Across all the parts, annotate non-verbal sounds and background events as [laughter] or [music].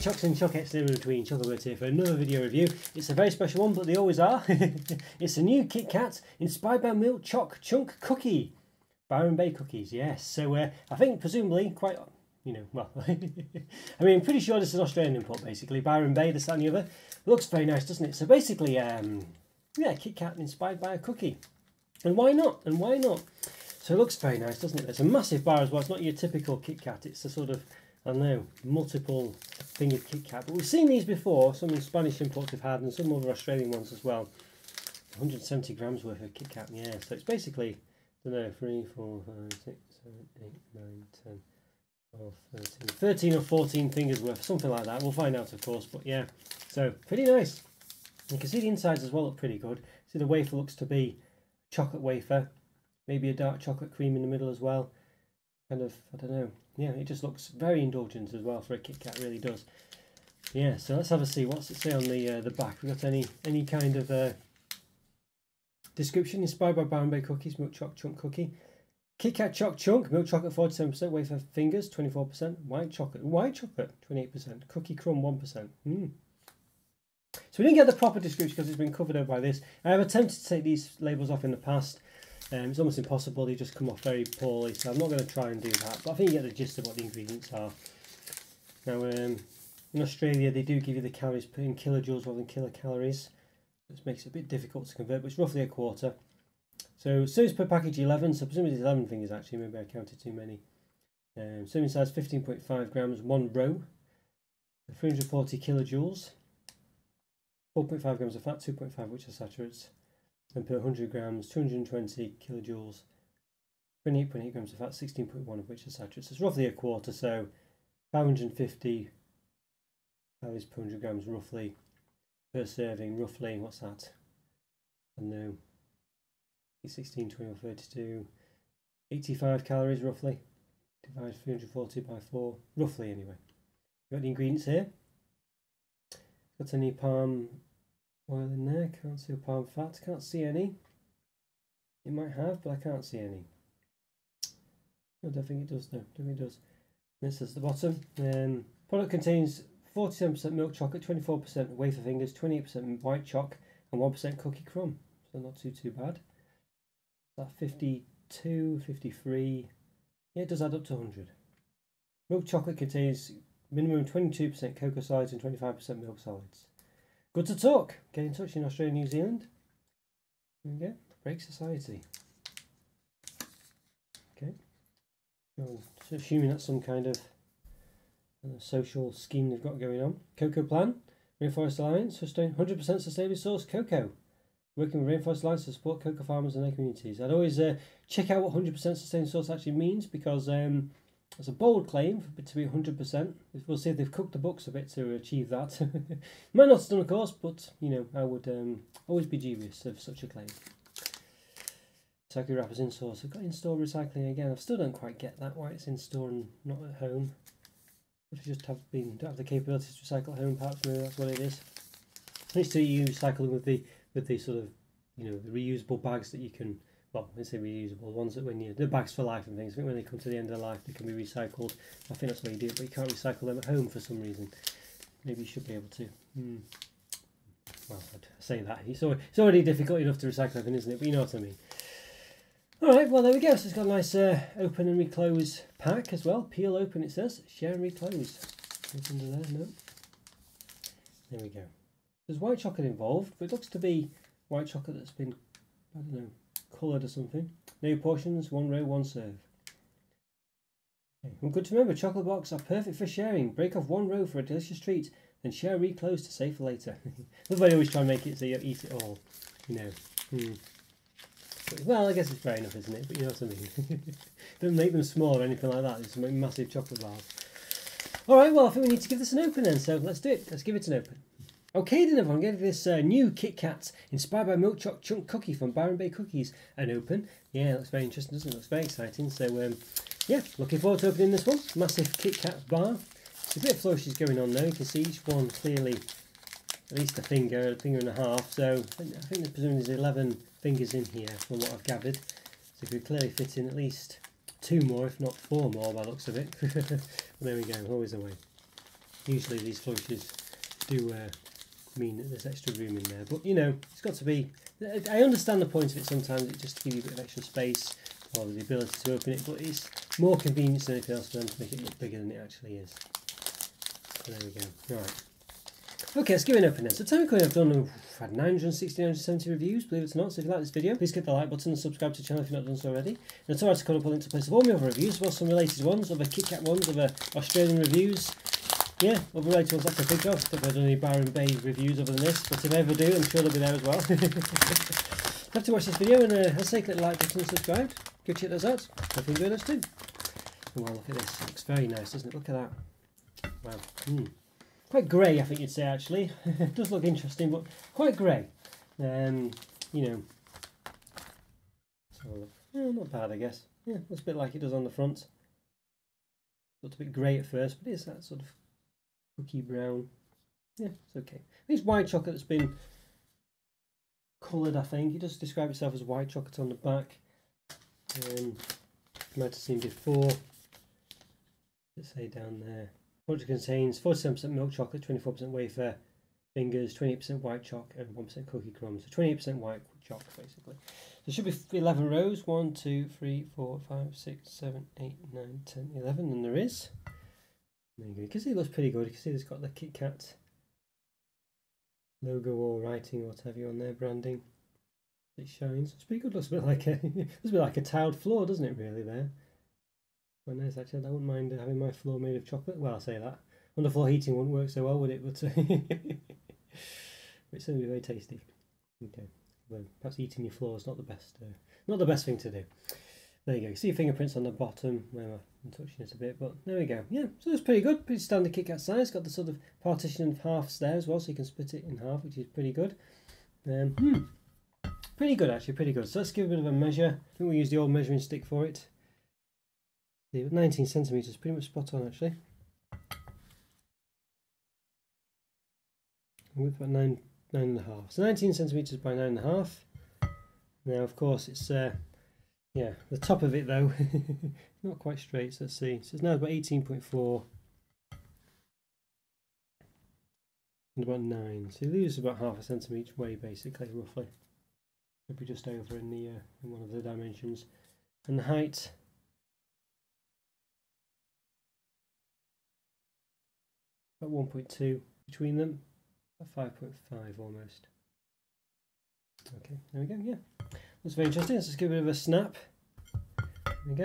Right, Chucks and Chuckettes in between Chucklebirds here for another video review. It's a very special one, but they always are. [laughs] it's a new Kit Kat inspired by Milk Choc Chunk Cookie. Byron Bay cookies, yes. So uh, I think presumably quite, you know, well, [laughs] I mean, I'm pretty sure this is an Australian import basically. Byron Bay, this, that and the other. Looks very nice, doesn't it? So basically, um, yeah, Kit Kat inspired by a cookie. And why not? And why not? So it looks very nice, doesn't it? There's a massive bar as well. It's not your typical Kit Kat. It's a sort of I don't know, multiple fingered Kit Kat. But we've seen these before, some Spanish imports we've had and some other Australian ones as well. 170 grams worth of Kit Kat, yeah. So it's basically, I don't know, 3, 4, 5, 6, 7, 8, 9, 10, 12, 13, 13 or 14 fingers worth, something like that. We'll find out, of course, but yeah. So, pretty nice. You can see the insides as well look pretty good. See the wafer looks to be chocolate wafer, maybe a dark chocolate cream in the middle as well. Kind of, I don't know, yeah, it just looks very indulgent as well for a Kit Kat, really does. Yeah, so let's have a see. What's it say on the uh, the back? We got any any kind of uh, description inspired by Byron Bay cookies, milk choc chunk cookie. Kit Kat choc chunk, milk chocolate 47%, wafer fingers 24%, white chocolate, white chocolate 28%, cookie crumb 1%. Mm. So we didn't get the proper description because it's been covered over by this. I have attempted to take these labels off in the past um, it's almost impossible, they just come off very poorly, so I'm not going to try and do that. But I think you get the gist of what the ingredients are. Now, um, in Australia, they do give you the calories put in kilojoules rather than kilocalories. This makes it a bit difficult to convert, but it's roughly a quarter. So, serves per package 11, so presumably it's 11 fingers actually, maybe I counted too many. Um, serving size 15.5 grams, one row, 340 kilojoules, 4.5 grams of fat, 2.5 which are saturates, and per 100 grams, 220 kilojoules, 28.8 grams of fat, 16.1 of which are saturates. So it's roughly a quarter, so 550 calories per 100 grams roughly per serving, roughly, what's that? I don't know, 16, 20 or 32, 85 calories roughly, divide 340 by 4, roughly anyway. Got the ingredients here. Got any palm oil in there. Can't see a palm fat. Can't see any. It might have, but I can't see any. I don't think it does though. I don't think it does. This is the bottom. Um, product contains 47% milk chocolate, 24% wafer fingers, 28% white choc, and 1% cookie crumb. So not too, too bad. That 52, 53. Yeah, it does add up to 100. Milk chocolate contains minimum 22% cocoa solids and 25% milk solids. Good to talk. Get in touch in Australia, and New Zealand. There we go. Break Society. Okay. So assuming that's some kind of uh, social scheme they've got going on. Cocoa Plan, Rainforest Alliance, sustain 100% sustainably sourced cocoa. Working with Rainforest Alliance to support cocoa farmers and their communities. I'd always uh, check out what 100% sustainable source actually means because um, it's a bold claim for to be 100%. We'll see if they've cooked the books a bit to achieve that. [laughs] Might not have done, of course, but, you know, I would um, always be dubious of such a claim. Sake wrappers in store. So I've got in-store recycling again. I still don't quite get that, why it's in-store and not at home. If you just have been don't have the capabilities to recycle at home, perhaps maybe that's what it is. At least you recycle with the with the sort of you know the reusable bags that you can well, I say reusable ones that when you the bags for life and things. I think when they come to the end of their life, they can be recycled. I think that's what you do, but you can't recycle them at home for some reason. Maybe you should be able to. Hmm. Well, I'd say that it's already, it's already difficult enough to recycle everything, isn't it? But you know what I mean. All right, well there we go. So it's got a nice uh, open and reclose pack as well. Peel open, it says. Share and reclose. Nothing under there, no. There we go. There's white chocolate involved, but it looks to be white chocolate that's been, I don't know, coloured or something. No portions, one row, one serve. And good to remember, chocolate blocks are perfect for sharing. Break off one row for a delicious treat, then share reclose to save for later. [laughs] That's why I always try and make it so you eat it all, you know. Hmm. Well, I guess it's fair enough, isn't it? But you know what I mean. [laughs] Don't make them small or anything like that. Make massive chocolate bars. All right, well, I think we need to give this an open then. So let's do it. Let's give it an open. Okay then everyone, get this uh, new Kit Kat inspired by Milk Choc Chunk Cookie from Byron Bay Cookies and open. Yeah, looks very interesting, doesn't it? Looks very exciting. So um, yeah, looking forward to opening this one. Massive Kit Kat bar. There's a bit of flourishes going on now. You can see each one clearly at least a finger, a finger and a half. So I think, think presumably there's 11 fingers in here from what I've gathered. So we clearly fit in at least two more, if not four more by looks of it. [laughs] there we go, always a way. Usually these flourishes do uh, mean that there's extra room in there, but you know, it's got to be. I understand the point of it sometimes, it just to give you a bit of extra space or the ability to open it, but it's more convenient than anything else for them to make it look bigger than it actually is. So there we go. Right. Okay, let's give it an open then. So technically I've done I've had 960, 970 reviews, believe it or not. So if you like this video, please hit the like button and subscribe to the channel if you've not done so already. And it's alright to cut up a link to place of all my other reviews, as well some related ones, other KitKat ones, other Australian reviews. Yeah, other related ones I can think of. I think I've done any Byron Bay reviews other than this, but if I ever do, I'm sure they'll be there as well. [laughs] have to watch this video and uh, I'll say click like button and subscribe. Go check those out. Hope you enjoy this too. Oh, wow, look at this. It looks very nice, doesn't it? Look at that. Wow. Mm quite grey I think you'd say actually [laughs] it does look interesting but quite grey um, you know so yeah, not bad I guess yeah looks a bit like it does on the front looks a bit grey at first but it's that sort of cookie brown yeah it's okay it's white chocolate that's been coloured I think it does describe itself as white chocolate on the back um, you might have seen before let's say down there Product contains 47% milk chocolate, 24% wafer fingers, 28% white chalk, and 1% cookie crumbs. So 28% white chalk, basically. So should be 11 rows 1, 2, 3, 4, 5, 6, 7, 8, 9, 10, 11. And there is. There you go. You can see it looks pretty good. You can see it's got the Kit Kat logo or writing or whatever on there, branding. It shines. It's pretty good. Looks a bit like a, [laughs] looks a bit like a tiled floor, doesn't it, really, there? Quite nice actually. I wouldn't mind having my floor made of chocolate. Well, I'll say that. Underfloor heating wouldn't work so well, would it? But [laughs] it's certainly very tasty. Okay. Well, perhaps eating your floor is not the best, uh, not the best thing to do. There you go. see fingerprints on the bottom. where I'm touching it a bit, but there we go. Yeah, so it's pretty good. Pretty standard KitKat size. Got the sort of partition of halves there as well, so you can split it in half, which is pretty good. Um, hmm. Pretty good actually, pretty good. So let's give a bit of a measure. I think we'll use the old measuring stick for it. 19 centimeters, pretty much spot on actually. Width about nine nine and a half. So 19 centimeters by nine and a half. Now, of course, it's uh, yeah the top of it though, [laughs] not quite straight. So let's see. So it's now about 18.4 and about nine. So you lose about half a centimeter each way, basically, roughly. Maybe just over in the uh, in one of the dimensions. And the height about 1.2 between them, about 5.5 almost. Okay, there we go, yeah. That's very interesting. Let's just give it a bit of a snap. There we go.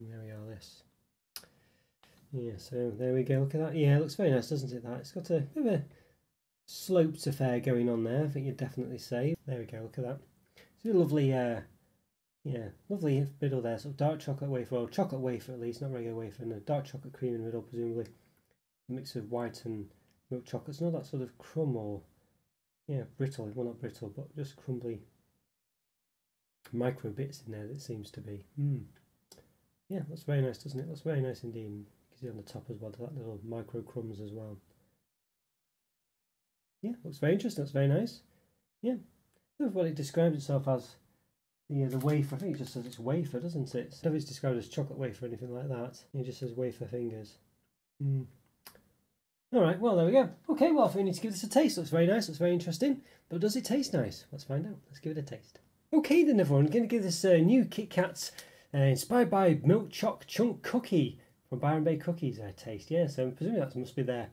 And there we are, this. Yeah, so there we go. Look at that. Yeah, it looks very nice, doesn't it, that? It's got a bit of a sloped affair going on there, I think you'd definitely say. There we go, look at that. It's a lovely, uh, yeah, lovely middle there. So dark chocolate wafer, or chocolate wafer at least, not regular wafer, and a dark chocolate cream in the middle, presumably. A mix of white and milk chocolate. It's not that sort of crumb or, yeah, brittle. Well, not brittle, but just crumbly micro bits in there that seems to be. Mm. Yeah, that's very nice, doesn't it? That's very nice indeed. You can see on the top as well, that little micro crumbs as well. Yeah, looks very interesting. That's very nice. Yeah, that's what it describes itself as. The, uh, the wafer, I think it just says it's wafer, doesn't it? So if it's described as chocolate wafer or anything like that, it just says wafer fingers. Mm. Alright, well there we go. Okay, well we need to give this a taste. Looks very nice, looks very interesting. But does it taste nice? Let's find out. Let's give it a taste. Okay then everyone, I'm going to give this uh, new Kit Kat uh, inspired by Milk Choc Chunk Cookie from Byron Bay Cookies a taste. Yeah, so I'm presuming that must be their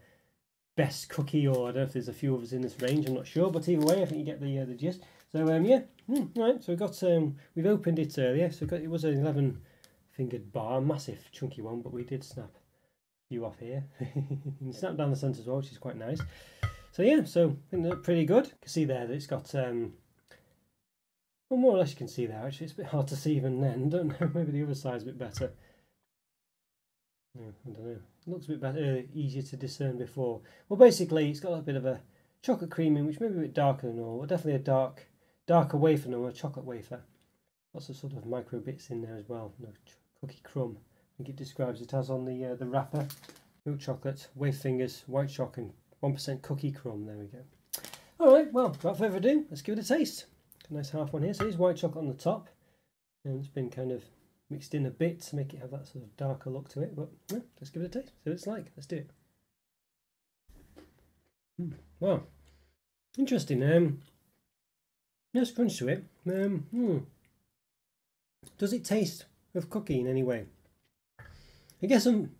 best cookie or I don't know if there's a few others in this range, I'm not sure. But either way, I think you get the uh, the gist. So um, yeah, mm, right, so we've got, um, we've opened it earlier. So got, it was an 11 fingered bar, massive chunky one, but we did snap few off here. [laughs] you can snap down the centre as well, which is quite nice. So yeah, so I think pretty good. You can see there that it's got, um, well more or less you can see there actually. It's a bit hard to see even then, [laughs] don't know, maybe the other side's a bit better. Yeah, I don't know. It looks a bit better, uh, easier to discern before. Well basically it's got a bit of a chocolate cream in, which may be a bit darker than normal, but definitely a dark, darker wafer than a chocolate wafer. Lots of sort of micro bits in there as well, no cookie crumb think it describes it as on the uh, the wrapper. Milk chocolate, wave fingers, white chocolate, and 1% cookie crumb. There we go. All right, well, without further ado, let's give it a taste. A nice half one here. So here's white chocolate on the top, and it's been kind of mixed in a bit to make it have that sort of darker look to it. But yeah, let's give it a taste. See what it's like. Let's do it. Mm, wow, interesting. Um, nice crunch to it. Um, mm. Does it taste of cookie in any way? I guess um,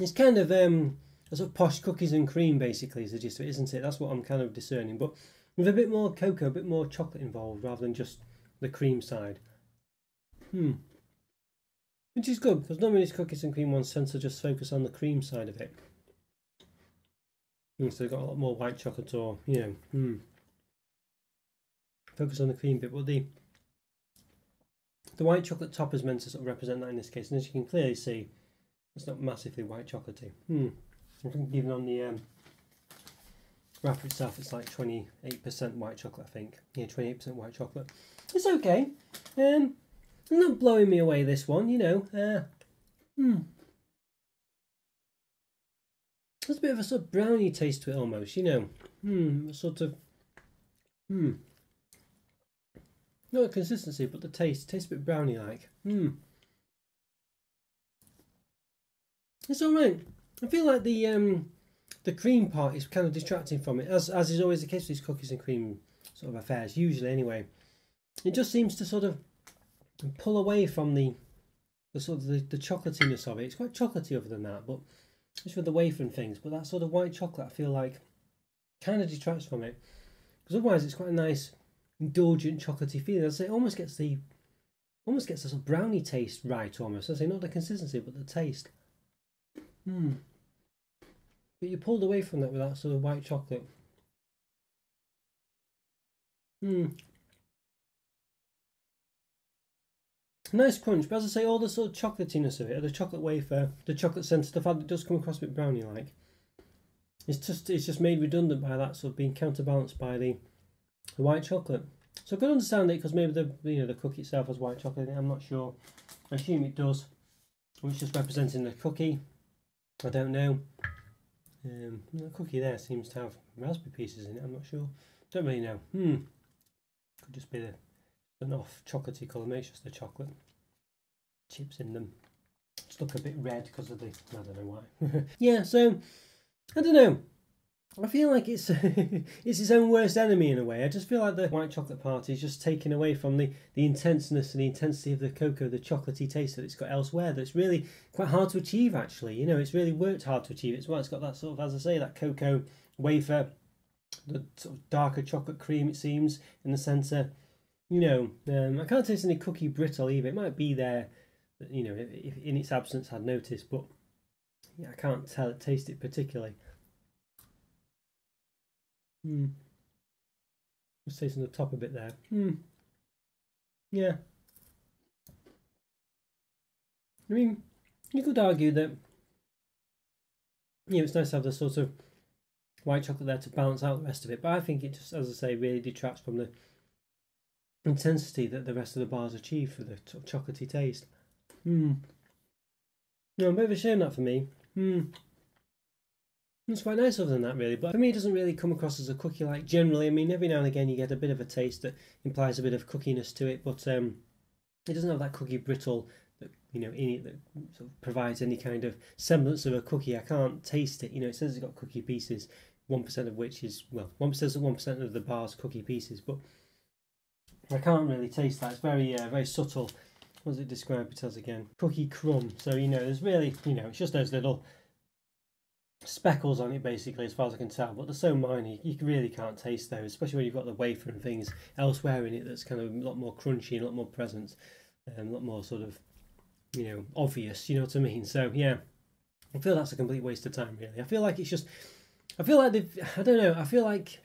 it's kind of um, a sort of posh cookies and cream basically is the gist of it, isn't it? That's what I'm kind of discerning. But with a bit more cocoa, a bit more chocolate involved rather than just the cream side. Hmm. Which is good because normally these cookies and cream ones tend to just focus on the cream side of it. And so they've got a lot more white chocolate or, you know, hmm. Focus on the cream bit, but the the white chocolate top is meant to sort of represent that in this case, and as you can clearly see, it's not massively white chocolatey. Hmm. I think even on the um, wrapper itself, it's like 28% white chocolate, I think. Yeah, 28% white chocolate. It's okay. Um, not blowing me away, this one, you know. Uh, hmm. There's a bit of a sort of brownie taste to it almost, you know. Hmm, sort of. Hmm. Not the consistency, but the taste. Tastes a bit brownie like. Hmm. It's alright. I feel like the um the cream part is kind of distracting from it, as as is always the case with these cookies and cream sort of affairs, usually anyway. It just seems to sort of pull away from the the sort of the, the chocolatiness of it. It's quite chocolatey other than that, but just with the wafer and things. But that sort of white chocolate, I feel like, kind of detracts from it. Because otherwise, it's quite a nice, indulgent, chocolatey feeling. I say, it almost gets the almost gets the sort of brownie taste right. Almost, I say, not the consistency, but the taste. Hmm. But you pulled away from that with that sort of white chocolate. Hmm. Nice crunch, but as I say, all the sort of chocolatiness of it, the chocolate wafer, the chocolate centre, the fact that it does come across a bit brownie like, it's just it's just made redundant by that sort of being counterbalanced by the, the white chocolate. So I could understand it because maybe the you know the cookie itself has white chocolate in it. I'm not sure. I assume it does. It's just representing the cookie. I don't know. Um, the cookie there seems to have raspberry pieces in it. I'm not sure. Don't really know. Hmm. Could just be the an off chocolatey colour. Maybe it's just the chocolate chips in them. Just look a bit red because of the. I don't know why. [laughs] yeah. So I don't know. I feel like it's [laughs] it's its own worst enemy in a way. I just feel like the white chocolate party is just taken away from the, the intenseness and the intensity of the cocoa, the chocolatey taste that it's got elsewhere. That's really quite hard to achieve. Actually, you know, it's really worked hard to achieve. It's why it's got that sort of, as I say, that cocoa wafer, the sort of darker chocolate cream. It seems in the centre. You know, um, I can't taste any cookie brittle either. It might be there, you know, if in its absence I'd notice, but yeah, I can't tell, taste it particularly. Hmm. Just tasting the top a bit there. Hmm. Yeah. I mean, you could argue that, know, it's nice to have the sort of white chocolate there to balance out the rest of it, but I think it just, as I say, really detracts from the intensity that the rest of the bars achieve for the chocolatey taste. Hmm. No, a bit of a shame that for me. Hmm. It's quite nice other than that, really. But for me, it doesn't really come across as a cookie like generally. I mean, every now and again you get a bit of a taste that implies a bit of cookiness to it, but um, it doesn't have that cookie brittle that you know in it that sort of provides any kind of semblance of a cookie. I can't taste it. You know, it says it's got cookie pieces, one percent of which is well, one percent one percent of the bar's cookie pieces, but I can't really taste that. It's very uh, very subtle. What does it describe it as again? Cookie crumb. So you know, there's really you know, it's just those little speckles on it basically as far as I can tell but they're so minor you really can't taste those especially when you've got the wafer and things elsewhere in it that's kind of a lot more crunchy and a lot more present and a lot more sort of you know obvious you know what I mean? So yeah I feel that's a complete waste of time really. I feel like it's just I feel like they've I don't know I feel like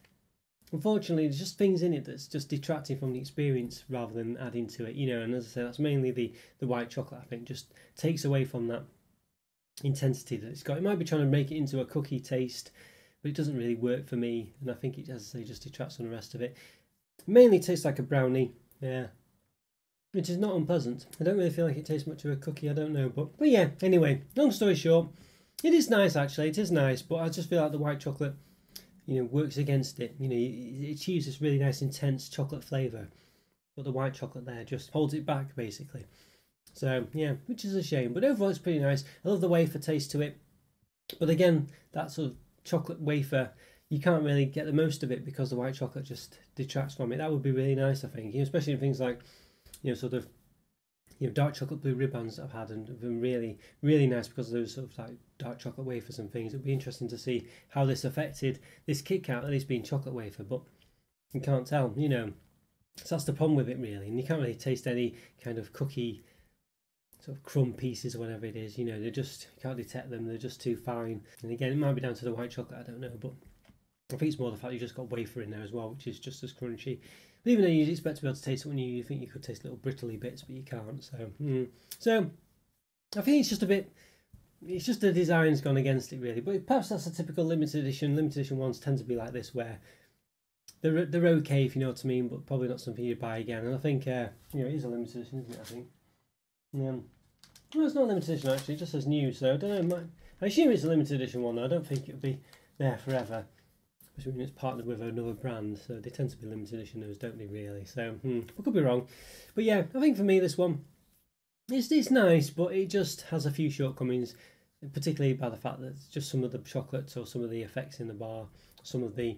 unfortunately there's just things in it that's just detracting from the experience rather than adding to it you know and as I say that's mainly the the white chocolate I think just takes away from that intensity that it's got. It might be trying to make it into a cookie taste, but it doesn't really work for me. And I think it, as I say, just detracts from the rest of it. Mainly tastes like a brownie, yeah, which is not unpleasant. I don't really feel like it tastes much of a cookie. I don't know, but but yeah. Anyway, long story short, it is nice actually. It is nice, but I just feel like the white chocolate, you know, works against it. You know, it achieves this really nice intense chocolate flavour, but the white chocolate there just holds it back basically. So yeah, which is a shame. But overall, it's pretty nice. I love the wafer taste to it. But again, that sort of chocolate wafer, you can't really get the most of it because the white chocolate just detracts from it. That would be really nice, I think, especially in things like, you know, sort of, you know, dark chocolate Blue Ribands that I've had and have been really, really nice because of those sort of like dark chocolate wafers and things. It'd be interesting to see how this affected this Kit Kat, at least being chocolate wafer, but you can't tell, you know. So that's the problem with it, really. And you can't really taste any kind of cookie sort of crumb pieces or whatever it is. You know, they just you can't detect them. They're just too fine. And again, it might be down to the white chocolate. I don't know, but I think it's more the fact you just got wafer in there as well, which is just as crunchy. But even though you'd expect to be able to taste it when you, you think you could taste little brittly bits, but you can't. So, mm. so I think it's just a bit. It's just the design's gone against it really, but perhaps that's a typical limited edition. Limited edition ones tend to be like this, where they're they're okay if you know what I mean, but probably not something you'd buy again. And I think uh, you know it is a limited edition, isn't it? I think. Yeah. Well, it's not limited edition actually, it just says new, so I don't know. I assume it's a limited edition one. Though. I don't think it'll be there forever, especially when it's partnered with another brand. So they tend to be limited edition those, don't they? Really. So hmm, I could be wrong, but yeah, I think for me this one, it's it's nice, but it just has a few shortcomings, particularly by the fact that just some of the chocolates or some of the effects in the bar, some of the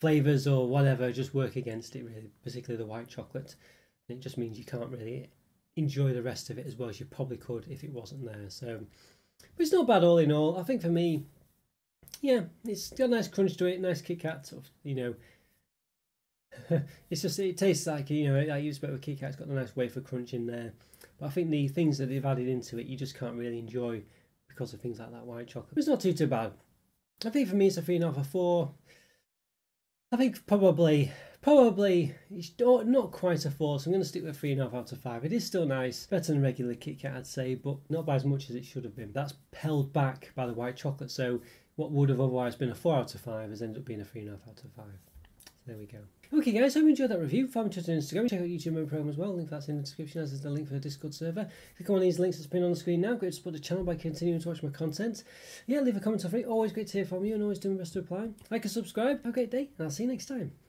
flavors or whatever just work against it really, particularly the white chocolate. It just means you can't really enjoy the rest of it as well as you probably could if it wasn't there. So, but it's not bad all in all. I think for me, yeah, it's got a nice crunch to it, nice Kit Kat, sort of, you know. [laughs] it's just it tastes like you know I used to with Kit Kat. It's got a nice wafer crunch in there, but I think the things that they've added into it you just can't really enjoy because of things like that white chocolate. It's not too too bad. I think for me it's a three and a half or four. I think probably Probably it's not quite a four, so I'm going to stick with three and a half out of five. It is still nice, better than regular Kit Kat, I'd say, but not by as much as it should have been. That's held back by the white chocolate, so what would have otherwise been a four out of five has ended up being a three and a half out of five. So there we go. Okay, guys, hope you enjoyed that review. Follow me on Instagram. Check out YouTube and program as well. Link that's in the description, as is the link for the Discord server. Click on these links that's been on the screen now. Great to support the channel by continuing to watch my content. Yeah, leave a comment or free. Always great to hear from you, and always doing my best to reply. Like and subscribe. Have a great day, and I'll see you next time.